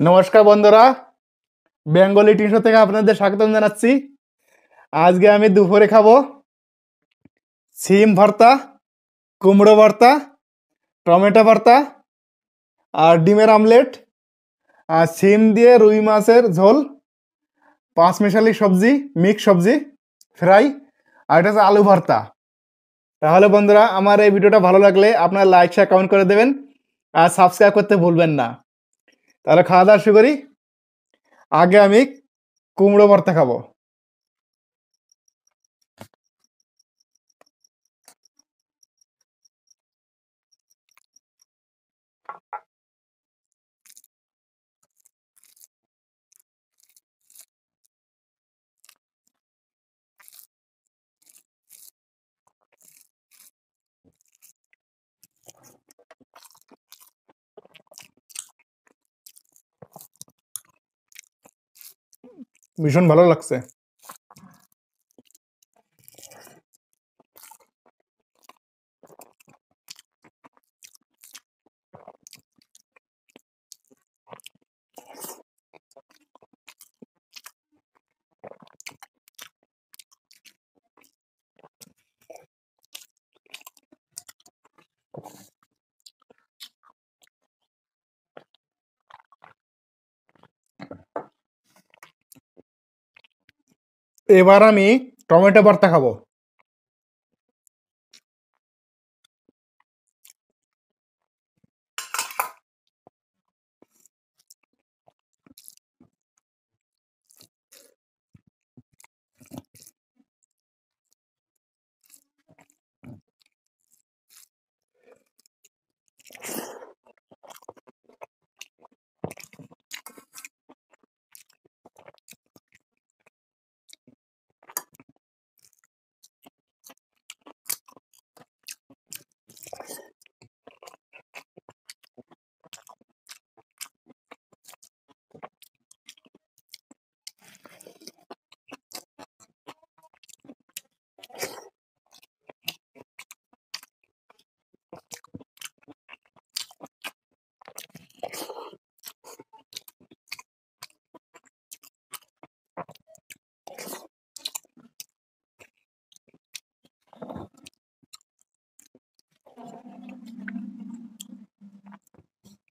নমস্কার বন্ধুরা। বেঙ্গলি টিশো থেকে আপনাদের স্বাগতম জানাচ্ছি। আজকে আমি দুপুরে খাব সিম ভর্তা, কুমড়ো ভর্তা, টমেটো ভর্তা আর ডিমের আমলেট আর সিম দিয়ে রুই মাছের ঝোল, পাঁচ মিশালি সবজি, মিক্স সবজি, ফ্রাই আর এটা হচ্ছে আলু ভর্তা। তাহলে বন্ধুরা, আমার এই ভিডিওটা ভালো লাগলে আপনার লাইক শেয়ার কমেন্ট করে দেবেন আর সাবস্ক্রাইব করতে ভুলবেন না। তাহলে খাওয়া দাওয়া শুরু করি। আগে আমি কুমড়ো ভর্তা খাব। ভীষণ ভালো লাগছে এবার আমি টমেটো ভর্তা খাব।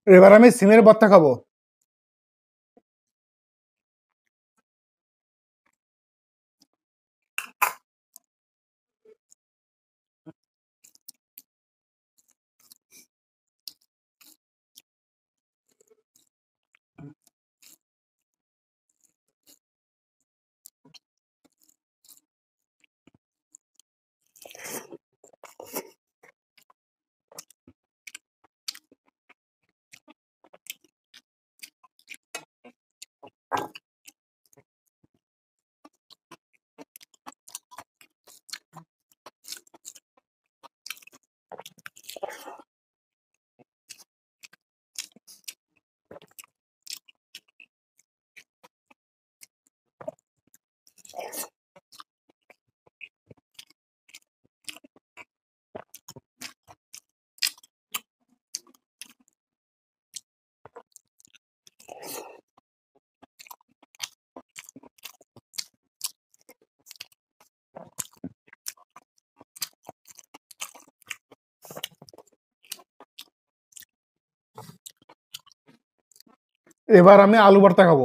এবার আমি সিমের ভর্তা খাব। এবার আমি আলু ভর্তা খাব।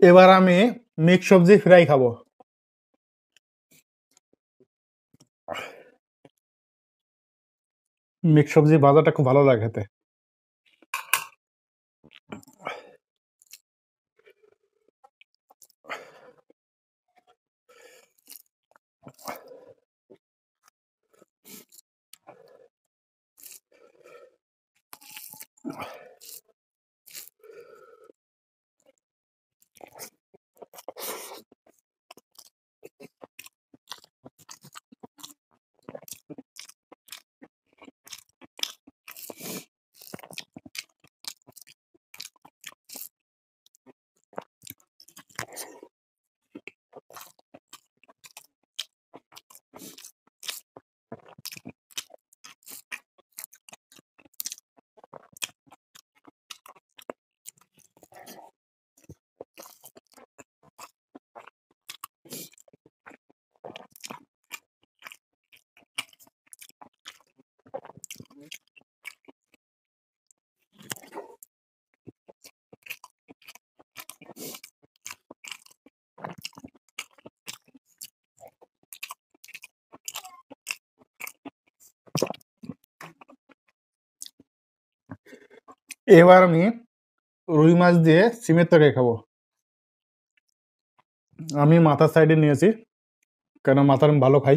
এবার আমি মিক্স সবজি ফ্রাই খাব। মিক্স সবজি ভাজাটা খুব ভালো লাগে খেতে। এবার আমি রুই মাছ দিয়ে সিমের তরকারি খাব। আমি মাথার সাইডে নিয়েছি কেন মাথার আমি ভালো খাই।